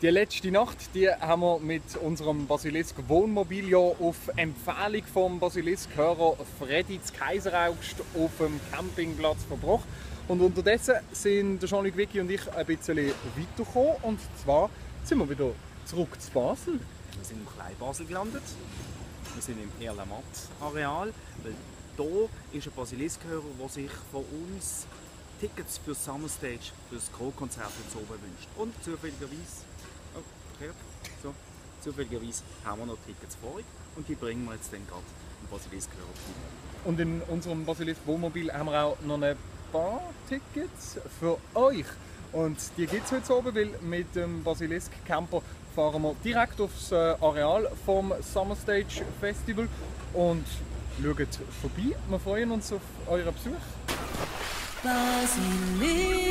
Die letzte Nacht die haben wir mit unserem Basilisk Wohnmobil auf Empfehlung vom Basilisk-Hörer Freddy Kaiseraugst auf dem Campingplatz verbracht. Und unterdessen sind Jean-Luc Vicky und ich ein bisschen weitergekommen. Und zwar sind wir wieder zurück zu Basel. Wir sind im Kleinbasel gelandet. Wir sind im Erlamatt-Areal. Hier ist ein Basilisk-Hörer, der sich von uns Tickets für das Summer Stage, für das Chorkonzert jetzt oben wünscht. Und zufälligerweise, oh, gehört, so, zufälligerweise haben wir noch Tickets vor euch und die bringen wir jetzt dann gerade im Basilisk-Hörer zu. Und in unserem Basilisk Wohnmobil haben wir auch noch ein paar Tickets für euch. Und die gibt es heute oben, weil mit dem Basilisk Camper fahren wir direkt aufs äh, Areal vom Summer Stage Festival und schaut vorbei. Wir freuen uns auf euren Besuch. Basilisk.